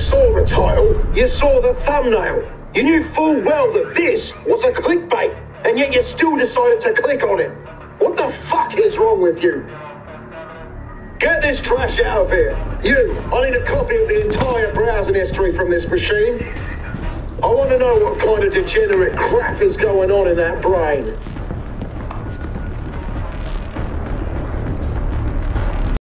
Saw the title, you saw the thumbnail. You knew full well that this was a clickbait, and yet you still decided to click on it. What the fuck is wrong with you? Get this trash out of here. You, I need a copy of the entire browsing history from this machine. I want to know what kind of degenerate crap is going on in that brain.